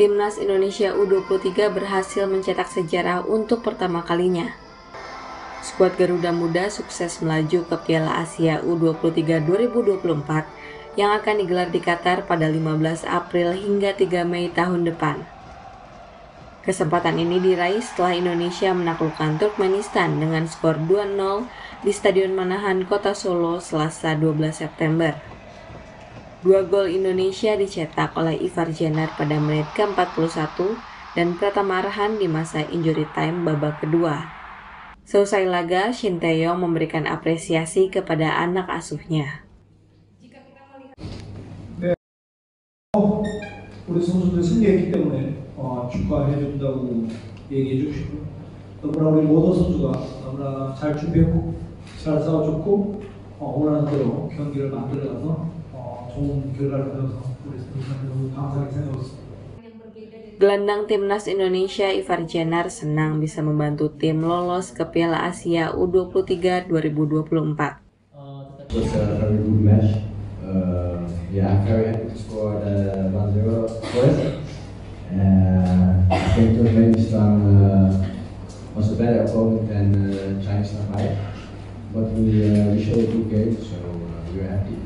Timnas Indonesia U23 berhasil mencetak sejarah untuk pertama kalinya. Skuad Garuda Muda sukses melaju ke Piala Asia U23 2024 yang akan digelar di Qatar pada 15 April hingga 3 Mei tahun depan. Kesempatan ini diraih setelah Indonesia menaklukkan Turkmenistan dengan skor 2-0 di Stadion Manahan, Kota Solo, Selasa 12 September. Dua gol Indonesia dicetak oleh Ivar Jenner pada menit ke-41 dan Pratama Arhan di masa injury time babak kedua. Selesai laga, Shin Taeyong memberikan apresiasi kepada anak asuhnya. 우리 선수들 승리했기 때문에 어, 축하해준다고 얘기해 주시고 너무나 우리 모든 선수가 너무나 잘 준비했고 잘 싸워줬고 어, 원하는 대로 경기를 만들어가서 Gelandang timnas Indonesia Ivar Jenner senang bisa membantu tim lolos ke Piala Asia U23 2024. It was a very good match. Uh, yeah, I'm very happy to score the 1-0 first. Uh, I think uh, uh, Chinese. But we, uh, we showed good game, so uh, we were happy.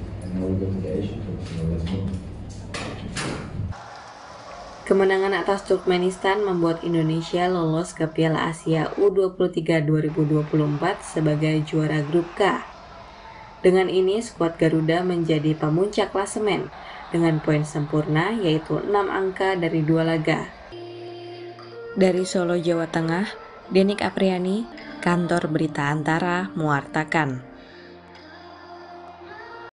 Kemenangan atas Turkmenistan membuat Indonesia lolos ke Piala Asia U23 2024 sebagai juara grup K. Dengan ini, skuad Garuda menjadi pemuncak klasemen dengan poin sempurna yaitu 6 angka dari dua laga. Dari Solo, Jawa Tengah, Denik Apriani, Kantor Berita Antara, mewartakan.